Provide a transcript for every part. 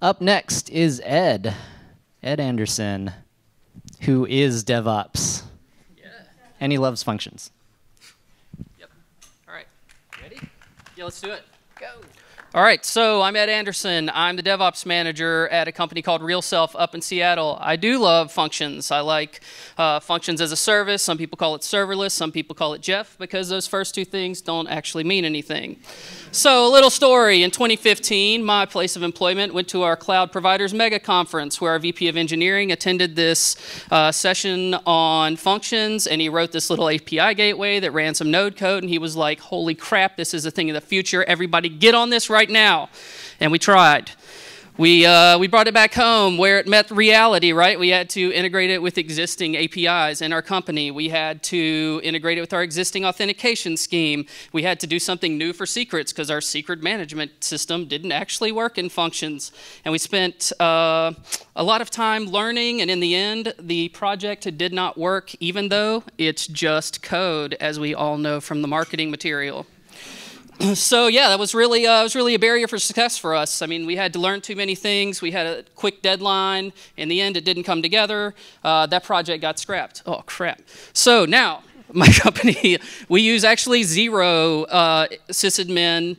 Up next is Ed, Ed Anderson, who is DevOps. Yeah. And he loves functions. Yep. All right. Ready? Yeah, let's do it. Go. All right, so I'm Ed Anderson. I'm the DevOps manager at a company called RealSelf up in Seattle. I do love functions. I like uh, functions as a service. Some people call it serverless. Some people call it Jeff because those first two things don't actually mean anything. So, a little story. In 2015, my place of employment went to our cloud providers mega conference where our VP of engineering attended this uh, session on functions and he wrote this little API gateway that ran some node code and he was like, holy crap, this is a thing of the future. Everybody get on this right now. And we tried. We, uh, we brought it back home where it met reality, right? We had to integrate it with existing APIs in our company. We had to integrate it with our existing authentication scheme. We had to do something new for secrets because our secret management system didn't actually work in functions. And we spent uh, a lot of time learning, and in the end, the project did not work, even though it's just code, as we all know from the marketing material. So yeah, that was really uh, was really a barrier for success for us. I mean, we had to learn too many things. We had a quick deadline. In the end, it didn't come together. Uh, that project got scrapped. Oh crap! So now my company we use actually zero uh, sysadmin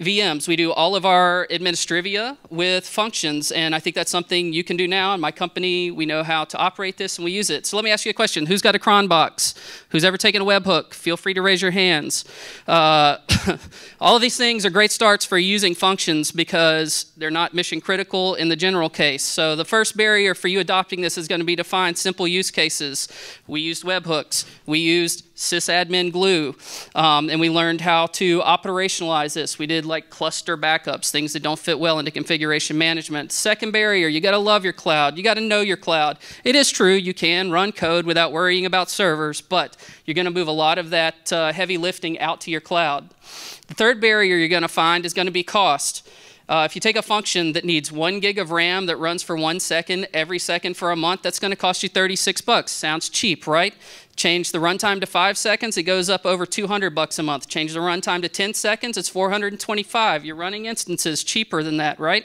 VMs. We do all of our administrivia with functions, and I think that's something you can do now. In my company, we know how to operate this, and we use it. So let me ask you a question. Who's got a cron box? Who's ever taken a webhook? Feel free to raise your hands. Uh, all of these things are great starts for using functions because they're not mission critical in the general case. So the first barrier for you adopting this is going to be to find simple use cases. We used webhooks. We used sysadmin glue, um, and we learned how to operationalize this. We did like cluster backups, things that don't fit well into configuration management. Second barrier, you got to love your cloud. You got to know your cloud. It is true you can run code without worrying about servers, but you're going to move a lot of that uh, heavy lifting out to your cloud. The third barrier you're going to find is going to be cost. Uh, if you take a function that needs one gig of RAM that runs for one second every second for a month, that's going to cost you 36 bucks. Sounds cheap, right? Change the runtime to five seconds, it goes up over 200 bucks a month. Change the runtime to 10 seconds, it's 425. You're running instances cheaper than that, right?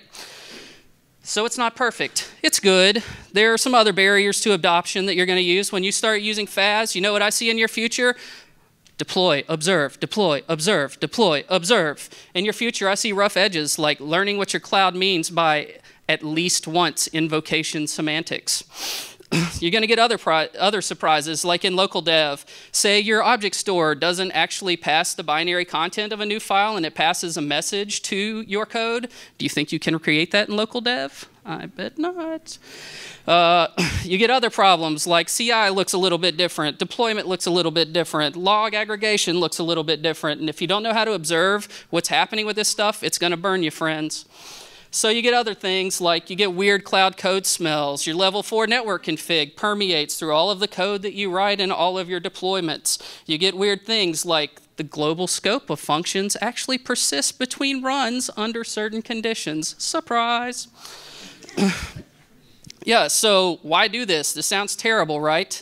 So it's not perfect. It's good. There are some other barriers to adoption that you're going to use. When you start using FaaS, you know what I see in your future? Deploy, observe, deploy, observe, deploy, observe. In your future, I see rough edges like learning what your cloud means by at least once invocation semantics. You're going to get other, other surprises, like in local dev. Say your object store doesn't actually pass the binary content of a new file and it passes a message to your code. Do you think you can create that in local dev? I bet not. Uh, you get other problems like CI looks a little bit different, deployment looks a little bit different, log aggregation looks a little bit different, and if you don't know how to observe what's happening with this stuff, it's going to burn you, friends. So you get other things like you get weird cloud code smells. Your level 4 network config permeates through all of the code that you write in all of your deployments. You get weird things like the global scope of functions actually persists between runs under certain conditions. Surprise! Yeah, so why do this? This sounds terrible, right?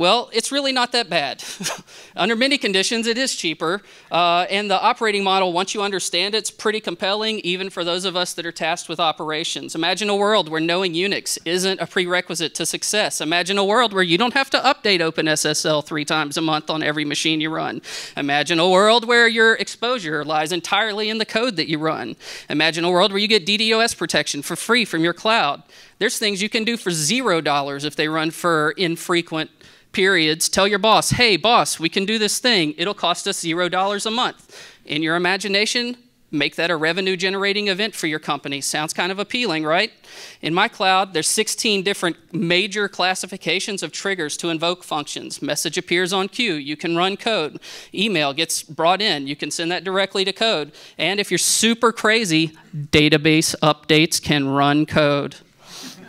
Well, it's really not that bad. Under many conditions, it is cheaper. Uh, and the operating model, once you understand it, it's pretty compelling, even for those of us that are tasked with operations. Imagine a world where knowing Unix isn't a prerequisite to success. Imagine a world where you don't have to update OpenSSL three times a month on every machine you run. Imagine a world where your exposure lies entirely in the code that you run. Imagine a world where you get DDoS protection for free from your cloud. There's things you can do for zero dollars if they run for infrequent periods, tell your boss, hey, boss, we can do this thing. It'll cost us $0 a month. In your imagination, make that a revenue generating event for your company. Sounds kind of appealing, right? In my cloud, there's 16 different major classifications of triggers to invoke functions. Message appears on queue, you can run code. Email gets brought in, you can send that directly to code. And if you're super crazy, database updates can run code.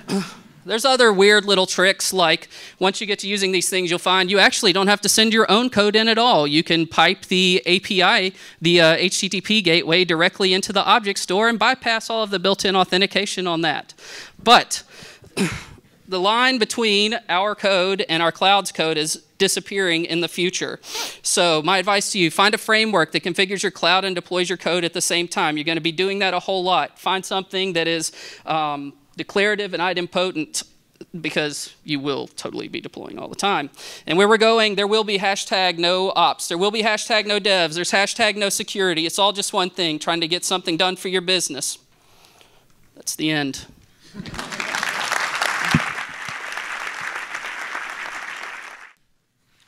There's other weird little tricks like once you get to using these things, you'll find you actually don't have to send your own code in at all. You can pipe the API, the uh, HTTP gateway, directly into the object store and bypass all of the built-in authentication on that. But the line between our code and our cloud's code is disappearing in the future. So, my advice to you find a framework that configures your cloud and deploys your code at the same time. You're going to be doing that a whole lot. Find something that is um, declarative and idempotent because you will totally be deploying all the time. And where we're going, there will be hashtag no ops. There will be hashtag no devs. There's hashtag no security. It's all just one thing, trying to get something done for your business. That's the end.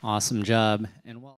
Awesome job. And well